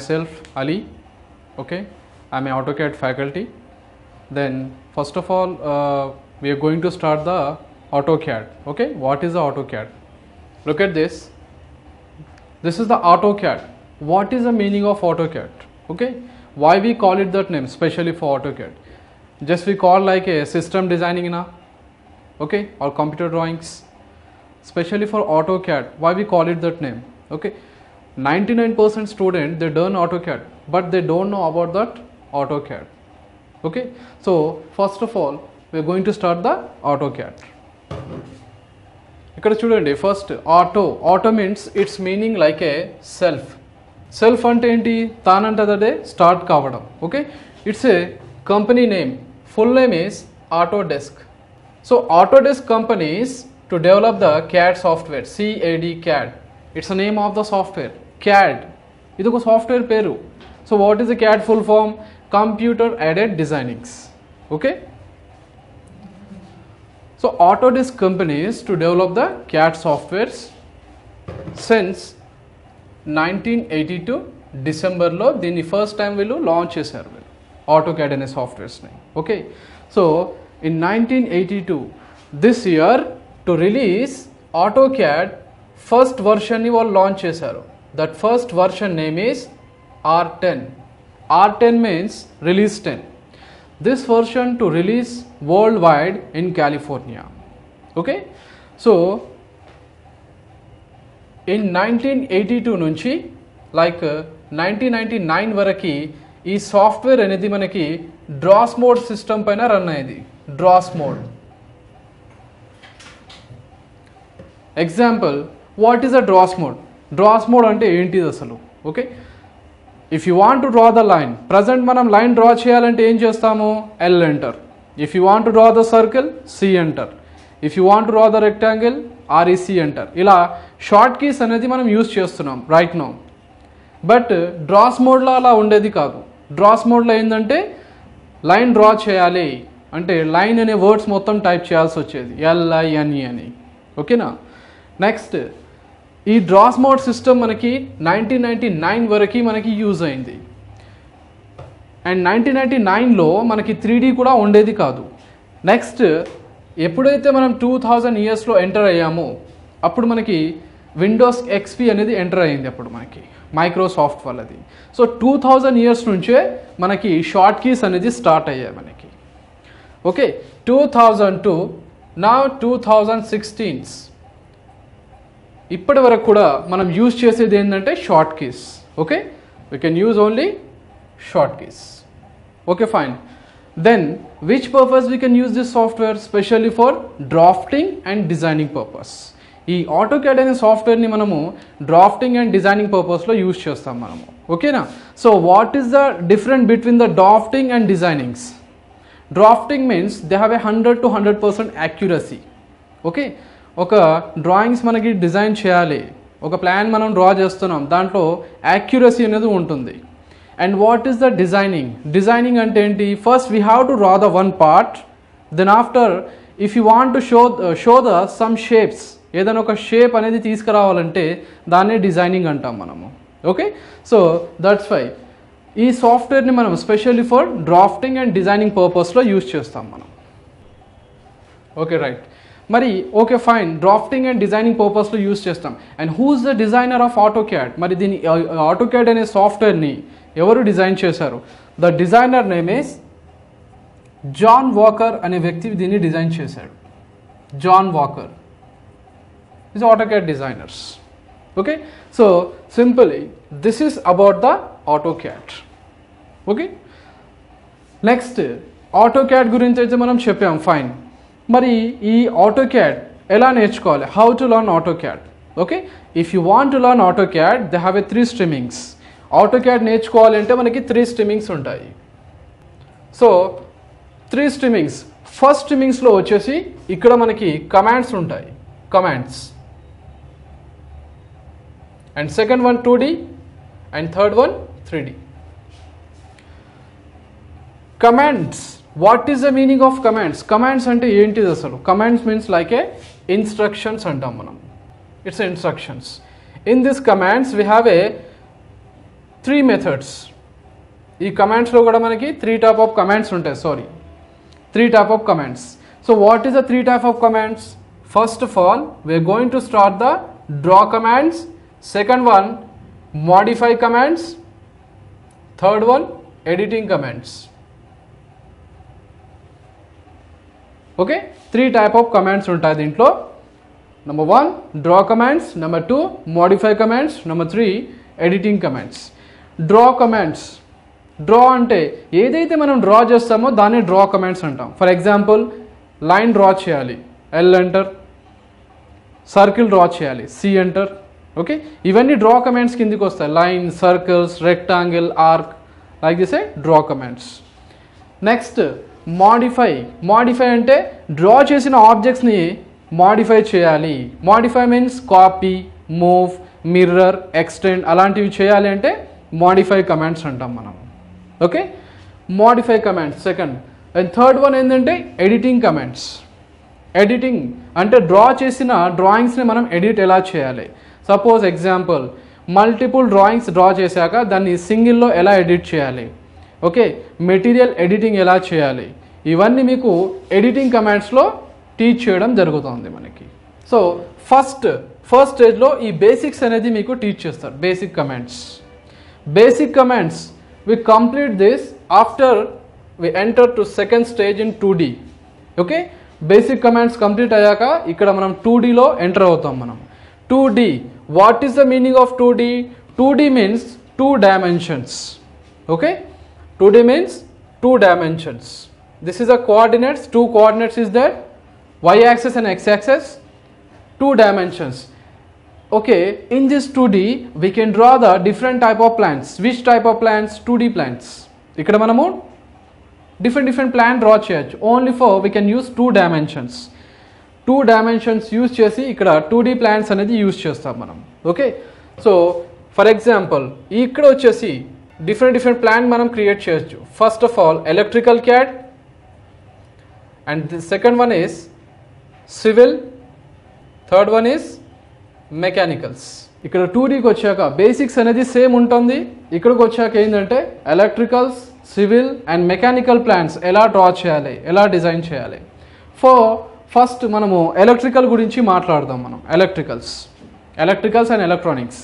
myself Ali. Okay, I'm an AutoCAD faculty. Then first of all, uh, we are going to start the AutoCAD. Okay, what is the AutoCAD? Look at this. This is the AutoCAD. What is the meaning of AutoCAD? Okay, why we call it that name, especially for AutoCAD? Just we call like a system designing na, okay, or computer drawings. Especially for AutoCAD, why we call it that name? Okay, 99% student they learn AutoCAD, but they don't know about that AutoCAD. Okay, so first of all, we are going to start the AutoCAD. ఇక్కడ చూడండి first auto auto means it's meaning like a self self అంటే ఏంటి? తానంటదే start కావడం. Okay it's a company name full name is Autodesk so Autodesk companies to develop the CAD software C A D CAD it's name of the software CAD ఇది ఒక software పేరు so what is the CAD full form computer aided designings okay So Autodesk companies to develop the CAD softwares since 1982 డిసెంబర్లో దీన్ని first time వీళ్ళు launch చేశారు వీళ్ళు. AutoCAD అనే సాఫ్ట్వేర్స్ని okay so in nineteen eighty two this year to release AutoCAD first వర్షన్ని వాళ్ళు launch చేశారు. That first version name is R ten R ten means release ten this version to release worldwide in California okay so in nineteen eighty two నుంచి like nineteen ninety nine వరకు ఈ software అనేది మనకి DOS mode system పైన run అయ్యేది. DOS mode. Example what is a DOS mode? DOS mode అంటే ఏంటిది అసలు? Okay? If you want to draw the line present మనం లైన్ డ్రా చేయాలంటే ఏం చేస్తాము? L enter if you want to draw the circle C enter if you want to draw the rectangle R E C enter ఇలా short keys అనేది మనం use చేస్తున్నాం right now but dross మోడ్లో అలా ఉండేది కాదు. డ్రాస్ మోడ్లో ఏంటంటే లైన్ డ్రా చేయాలి. అంటే లైన్ అనే వర్డ్స్ మొత్తం టైప్ చేయాల్సి వచ్చేది. ఎల్ఐఎన్ఈ అని. ఓకేనా నెక్స్ట్ ఈ డ్రాస్ మోడ్ సిస్టమ్ మనకి నైన్టీన్ నైంటీ నైన్ వరకు మనకి యూజ్ అయింది. అండ్ నైన్టీన్ నైంటీ నైన్లో మనకి త్రీ కూడా ఉండేది కాదు. నెక్స్ట్ ఎప్పుడైతే మనం టూ థౌజండ్ ఇయర్స్లో ఎంటర్ అయ్యామో అప్పుడు మనకి విండోస్ ఎక్స్పీ అనేది ఎంటర్ అయింది అప్పుడు మనకి మైక్రోసాఫ్ట్ వాళ్ళది. సో టూ థౌజండ్ ఇయర్స్ నుంచే మనకి షార్ట్ కీస్ అనేది స్టార్ట్ అయ్యాయి మనకి. ఓకే టూ థౌజండ్ టూ నా టూ థౌజండ్ సిక్స్టీన్స్ ఇప్పటి వరకు కూడా మనం యూజ్ చేసేది ఏంటంటే short keys okay we can use only short keys okay fine then which purpose we can use this software specially for drafting and designing purpose ఈ AutoCAD అనే సాఫ్ట్వేర్ని మనము డ్రాఫ్టింగ్ అండ్ డిజైనింగ్ పర్పస్లో యూజ్ చేస్తాం మనము. ఓకేనా so what is the different between the drafting and designings drafting means they have a hundred to hundred percent accuracy okay ఒక drawings మనకి డిజైన్ చేయాలి. ఒక ప్లాన్ మనం డ్రా చేస్తున్నాం. దాంట్లో యాక్యురసీ అనేది ఉంటుంది. And what is the designing designing అంటే ఏంటి? First we have to draw the one part then after if you want to show show the some shapes ఏదైనా ఒక షేప్ అనేది తీసుకురావాలంటే దాన్నే డిజైనింగ్ అంటాం మనము. ఓకే సో దట్స్ వై ఈ సాఫ్ట్వేర్ని మనం specially for drafting and designing పర్పస్లో యూజ్ చేస్తాం మనం. ఓకే రైట్ మరి okay fine drafting and designing పర్పస్లో యూజ్ చేస్తాం. And who's the designer of AutoCAD మరి దీని ఆటోక్యాడ్ అనే సాఫ్ట్వేర్ని ఎవరు డిజైన్ చేశారు? The designer name is John Walker అనే వ్యక్తి దీన్ని డిజైన్ చేశాడు. John Walker is AutoCAD designers okay so simply this is about the AutoCAD okay next AutoCAD గురించి అయితే మనం చెప్పాం. ఫైన్ మరి ఈ ఆటో క్యాడ్ ఎలా నేర్చుకోవాలి? How to learn AutoCAD okay if you want to learn AutoCAD they have a three streamings AutoCAD నేర్చుకోవాలి అంటే మనకి త్రీ స్ట్రీమింగ్స్ ఉంటాయి. సో త్రీ స్ట్రీమింగ్స్ ఫస్ట్ స్ట్రీమింగ్స్లో వచ్చేసి ఇక్కడ మనకి కమాండ్స్ ఉంటాయి. Commands and second one two D and third one three D commands what is the meaning of commands commands అంటే ఏంటిది అసలు? Commands means like a instructions అంటాం మనం. It's instructions in this commands we have a three methods ఈ కమాండ్స్లో కూడా మనకి three type of commands ఉంటాయి. Sorry three type of commands so what is the three type of commands first of all we are going to start the draw commands second one modify commands. Third one editing commands. Okay? Three type of commands ఉంటాయి దీంట్లో. Number one draw commands number two modify commands number three editing commands draw commands draw అంటే ఏదైతే మనం draw చేస్తామో దాన్ని draw commands అంటాం. For example line draw చేయాలి. L enter circle draw చేయాలి. సి ఎంటర్ ఓకే ఇవన్నీ డ్రా కమాండ్స్ కిందికి వస్తాయి. Line circles rectangle arc like this a draw commands next modify modify అంటే డ్రా చేసిన ఆబ్జెక్ట్స్ని మాడిఫై చేయాలి. Modify means copy move mirror extend అలాంటివి చేయాలి అంటే మాడిఫై కమాండ్స్ అంటాం మనం. Okay modify commands second and third one ఏంటంటే ఎడిటింగ్ కమాండ్స్ ఎడిటింగ్ అంటే డ్రా చేసిన డ్రాయింగ్స్ని మనం ఎడిట్ ఎలా చేయాలి? Suppose example multiple drawings draw చేశాక దాన్ని సింగిల్లో ఎలా ఎడిట్ చేయాలి? ఓకే మెటీరియల్ ఎడిటింగ్ ఎలా చేయాలి? ఇవన్నీ మీకు ఎడిటింగ్ కమాండ్స్లో టీచ్ చేయడం జరుగుతుంది మనకి. సో ఫస్ట్ ఫస్ట్ స్టేజ్లో ఈ బేసిక్స్ అనేది మీకు టీచ్ చేస్తారు basic commands. Basic commands we complete this after we enter to second stage in two D okay basic commands complete అయ్యాక ఇక్కడ మనం టూ డీలో ఎంటర్ అవుతాం మనం. Two D what is the meaning of two D two D means two dimensions okay two D means two dimensions this is a coordinates two coordinates is that y axis and x axis two dimensions okay in this 2d we can draw the different type of plants which type of plants 2d plants ఇక్కడ మనము different different plan draw చేయొచ్చు only for we can use two dimensions two dimensions use చేసి ఇక్కడ two D plans అనేది use చేస్తాం మనం okay so for example ఇక్కడ వచ్చేసి Different different plan మనం క్రియేట్ చేయొచ్చు. First of all electrical CAD and the second one is civil third one is mechanicals ఇక్కడ టూ డీకి వచ్చాక బేసిక్స్ అనేది సేమ్ ఉంటుంది. ఇక్కడికి వచ్చాక ఏంటంటే electricals civil and mechanical plans ఎలా డ్రా చేయాలి ఎలా డిజైన్ చేయాలి. ఫర్ ఫస్ట్ మనము ఎలక్ట్రికల్ గురించి మాట్లాడదాం మనం. ఎలక్ట్రికల్స్ ఎలక్ట్రికల్స్ అండ్ ఎలక్ట్రానిక్స్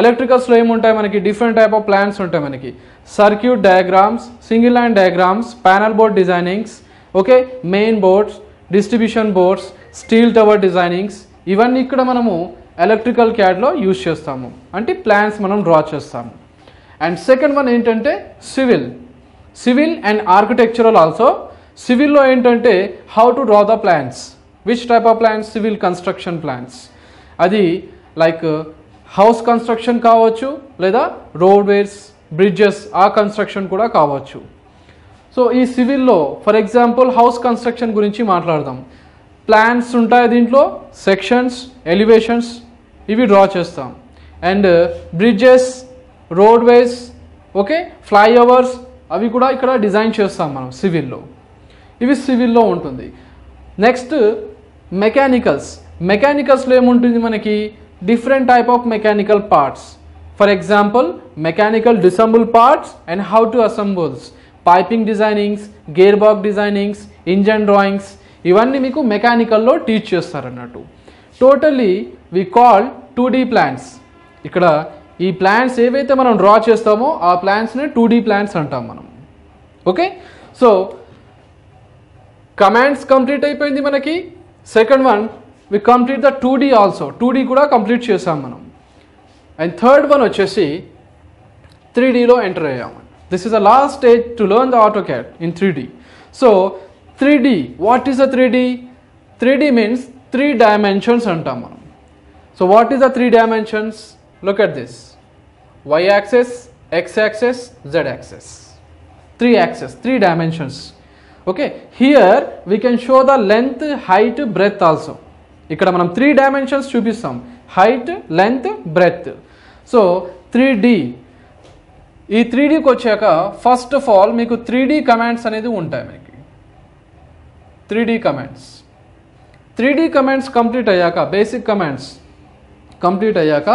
ఎలక్ట్రికల్స్లో ఏముంటాయి మనకి? డిఫరెంట్ టైప్ ఆఫ్ ప్లాన్స్ ఉంటాయి మనకి. Circuit diagrams single line diagrams panel board designings okay main boards distribution boards steel tower designings ఇవన్నీ ఇక్కడ మనము ఎలక్ట్రికల్ క్యాడ్లో యూజ్ చేస్తాము. అంటే ప్లాన్స్ మనం డ్రా చేస్తాము. అండ్ సెకండ్ వన్ ఏంటంటే civil civil and architectural also సివిల్లో ఏంటంటే how to draw the plans which type of plans civil construction plans అది లైక్ హౌస్ కన్స్ట్రక్షన్ కావచ్చు లేదా రోడ్వేస్ బ్రిడ్జెస్ ఆ కన్స్ట్రక్షన్ కూడా కావచ్చు. సో ఈ సివిల్లో ఫర్ ఎగ్జాంపుల్ హౌస్ కన్స్ట్రక్షన్ గురించి మాట్లాడదాం. ప్లాన్స్ ఉంటాయి దీంట్లో సెక్షన్స్ ఎలివేషన్స్ ఇవి డ్రా చేస్తాం. And bridges roadways okay flyovers అవి కూడా ఇక్కడ డిజైన్ చేస్తాం మనం సివిల్లో. ఇవి సివిల్లో ఉంటుంది. Next mechanicals. మెకానికల్స్లో ఏముంటుంది మనకి? Different type of mechanical parts for example mechanical disassemble parts and how to assembles piping designings gear designings, designings engine drawings ఇవన్నీ మీకు మెకానికల్లో teach చేస్తారన్నట్టు. Totally we call two D plans ఇక్కడ ఈ ప్లాన్స్ ఏవైతే మనం డ్రా చేస్తామో ఆ ప్లాన్స్ని టూ డీ ప్లాన్స్ అంటాం మనం. ఓకే సో కమాండ్స్ కంప్లీట్ అయిపోయింది మనకి. Second one we complete the two D also two D కూడా కంప్లీట్ చేసాం మనం. అండ్ థర్డ్ వన్ వచ్చేసి త్రీ డీలో ఎంటర్ అయ్యాము this is the last stage to learn the AutoCAD in three D so three D what is the three D three D means three dimensions అంటాం మనం. So what is the three dimensions look at this Y axis X axis Z axis three axis three dimensions okay here we can show the length height breadth also ఇక్కడ మనం three dimensions చూపిస్తాం. Height length breadth so three D ఈ three డీకి వచ్చాక first of all మీకు three D commands అనేది ఉంటాయి మీకు three D commands three D commands complete అయ్యాక బేసిక్ కమాండ్స్ కంప్లీట్ అయ్యాక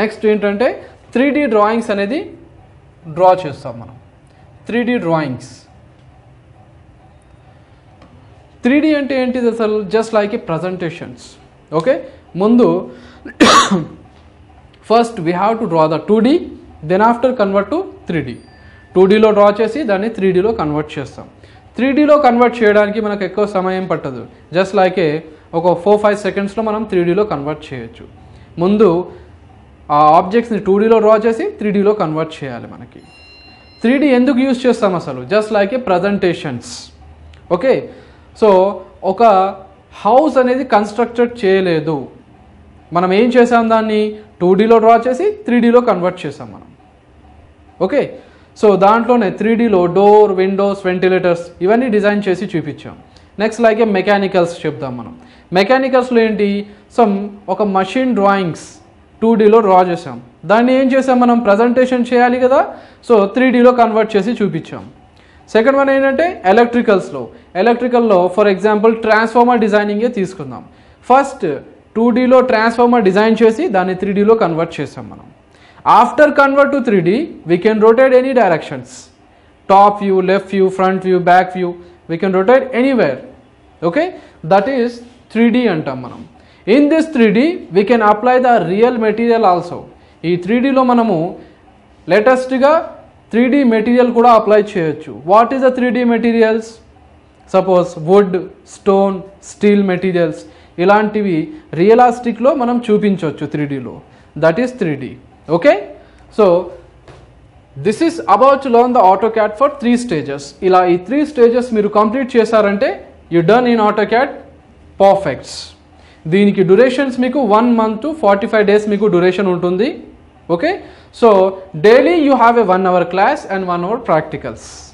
నెక్స్ట్ ఏంటంటే త్రీ డీ డ్రాయింగ్స్ అనేది డ్రా చేస్తాం మనం. Three D drawings three D అంటే ఏంటిది అసలు? Just like a presentations okay ముందు first we have to draw the two D then after convert to three D two డీలో డ్రా చేసి దాన్ని త్రీ డీలో కన్వర్ట్ చేస్తాం. త్రీ డీలో కన్వర్ట్ చేయడానికి మనకు ఎక్కువ సమయం పట్టదు. జస్ట్ లైక్ ఏ ఒక ఫోర్ ఫైవ్ సెకండ్స్లో మనం త్రీ డీలో కన్వర్ట్ చేయొచ్చు. ముందు ఆ ఆబ్జెక్ట్స్ని టూ డీలో డ్రా చేసి త్రీ డీలో కన్వర్ట్ చేయాలి మనకి. త్రీ డీ ఎందుకు యూజ్ చేస్తాం అసలు? Just like a presentations okay so ఒక హౌస్ అనేది కన్స్ట్రక్టెడ్ చేయలేదు. మనం ఏం చేసాం దాన్ని? టూ డీలో డ్రా చేసి త్రీ డీలో కన్వర్ట్ చేసాం మనం. ఓకే? సో దాంట్లోనే త్రీ డీలో డోర్ విండోస్ వెంటిలేటర్స్ ఇవన్నీ డిజైన్ చేసి చూపించాం. నెక్స్ట్ లైక్ మెకానికల్స్ చెప్దాం మనం. మెకానికల్స్లో ఏంటి? సమ్ ఒక మషిన్ డ్రాయింగ్స్ టూ డీలో డ్రా చేసాం దాన్ని ఏం చేసాం మనం? ప్రజెంటేషన్ చేయాలి కదా? సో త్రీ డీలో కన్వర్ట్ చేసి చూపించాం. సెకండ్ వన్ ఏంటంటే ఎలక్ట్రికల్స్లో ఎలక్ట్రికల్లో ఫర్ ఎగ్జాంపుల్ ట్రాన్స్ఫార్మర్ డిజైనింగే తీసుకుందాం. ఫస్ట్ టూ డీలో ట్రాన్స్ఫార్మర్ డిజైన్ చేసి దాన్ని త్రీ డీలో కన్వర్ట్ చేసాం మనం. After convert to three D we can rotate any directions top view left view front view back view we can rotate anywhere okay that is three D అంటాం మనం. In this three D we can apply the real material also ఈ three డీలో మనము లేటెస్ట్గా three D material కూడా apply చేయొచ్చు. What is the three D materials? Suppose wood stone steel materials ఇలాంటివి రియలాస్టిక్లో మనం చూపించవచ్చు త్రీ డీలో. That is three D. Okay so this is about to learn the AutoCAD for three stages ఇలా ఈ three stages మీరు complete చేశారంటే you done in AutoCAD perfects దీనికి డ్యూరేషన్స్ మీకు one month to forty five days మీకు duration ఉంటుంది. okay? So daily you have a one hour class and one hour practicals.